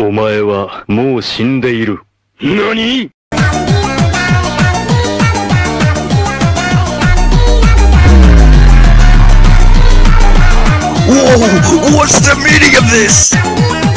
お前はもう死んでいる。何 Whoa, what's the meaning of this?